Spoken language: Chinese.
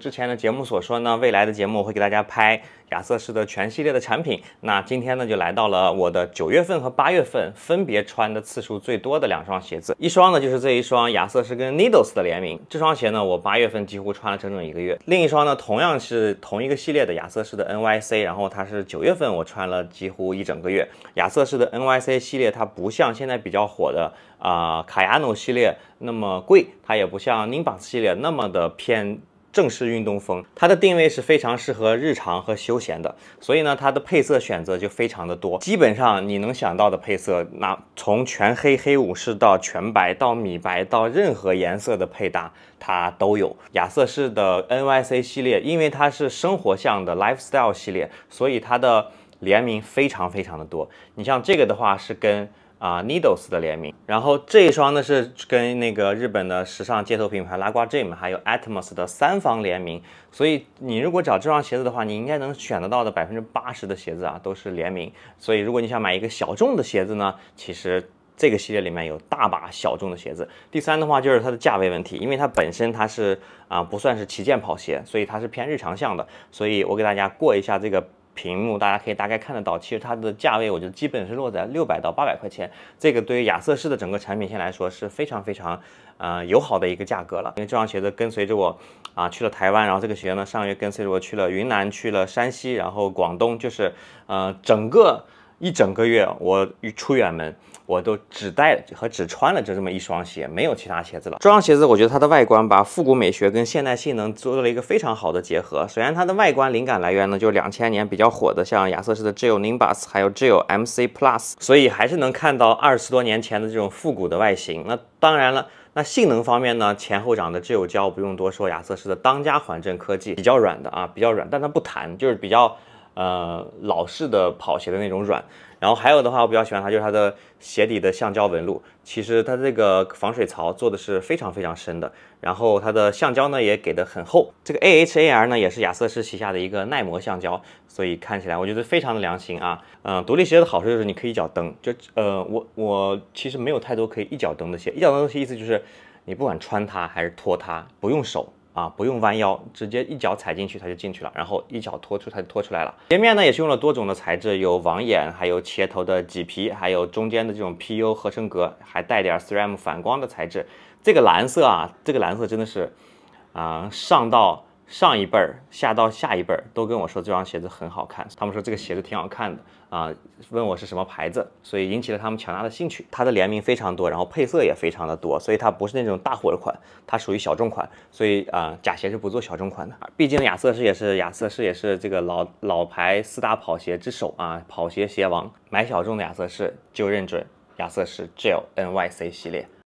之前的节目所说呢，未来的节目我会给大家拍亚瑟士的全系列的产品。那今天呢，就来到了我的九月份和八月份分别穿的次数最多的两双鞋子。一双呢就是这一双亚瑟士跟 Needles 的联名，这双鞋呢我八月份几乎穿了整整一个月。另一双呢同样是同一个系列的亚瑟士的 NYC，然后它是九月份我穿了几乎一整个月。亚瑟士的 NYC 系列它不像现在比较火的啊卡亚诺系列那么贵，它也不像 Nimbus 系列那么的偏。正式运动风，它的定位是非常适合日常和休闲的，所以呢，它的配色选择就非常的多。基本上你能想到的配色，那从全黑黑武士到全白到米白到任何颜色的配搭，它都有。亚瑟士的 NYC 系列，因为它是生活向的 lifestyle 系列，所以它的联名非常非常的多。你像这个的话是跟。啊，Needles 的联名，然后这一双呢是跟那个日本的时尚街头品牌拉瓜 Gym 还有 Atmos 的三方联名，所以你如果找这双鞋子的话，你应该能选得到的百分之八十的鞋子啊都是联名。所以如果你想买一个小众的鞋子呢，其实这个系列里面有大把小众的鞋子。第三的话就是它的价位问题，因为它本身它是啊不算是旗舰跑鞋，所以它是偏日常向的。所以我给大家过一下这个。屏幕大家可以大概看得到，其实它的价位我觉得基本是落在六百到八百块钱，这个对于亚瑟士的整个产品线来说是非常非常呃友好的一个价格了。因为这双鞋子跟随着我啊去了台湾，然后这个鞋呢上个月跟随着我去了云南、去了山西，然后广东，就是呃整个。一整个月，我一出远门，我都只带和只穿了就这么一双鞋，没有其他鞋子了。这双鞋子，我觉得它的外观把复古美学跟现代性能做了一个非常好的结合。首先，它的外观灵感来源呢，就是两千年比较火的，像亚瑟士的 Gel Nimbus，还有 Gel MC Plus，所以还是能看到二十多年前的这种复古的外形。那当然了，那性能方面呢，前后掌的 Gel 胶不用多说，亚瑟士的当家缓震科技，比较软的啊，比较软，但它不弹，就是比较。呃，老式的跑鞋的那种软，然后还有的话，我比较喜欢它，就是它的鞋底的橡胶纹路。其实它这个防水槽做的是非常非常深的，然后它的橡胶呢也给的很厚。这个 AHAR 呢也是亚瑟士旗下的一个耐磨橡胶，所以看起来我觉得非常的良心啊。嗯，独立鞋的好处就是你可以一脚蹬，就呃，我我其实没有太多可以一脚蹬的鞋。一脚蹬的鞋意思就是你不管穿它还是脱它，不用手。啊，不用弯腰，直接一脚踩进去它就进去了，然后一脚拖出它就拖出来了。鞋面呢也是用了多种的材质，有网眼，还有鞋头的麂皮，还有中间的这种 PU 合成革，还带点 SRAM 反光的材质。这个蓝色啊，这个蓝色真的是啊，上到。上一辈儿，下到下一辈儿，都跟我说这双鞋子很好看。他们说这个鞋子挺好看的啊，问我是什么牌子，所以引起了他们强大的兴趣。它的联名非常多，然后配色也非常的多，所以它不是那种大火的款，它属于小众款。所以啊，假鞋是不做小众款的。毕竟亚瑟士也是亚瑟士也是这个老老牌四大跑鞋之首啊，跑鞋鞋王。买小众的亚瑟士就认准亚瑟士 Gel NYC 系列。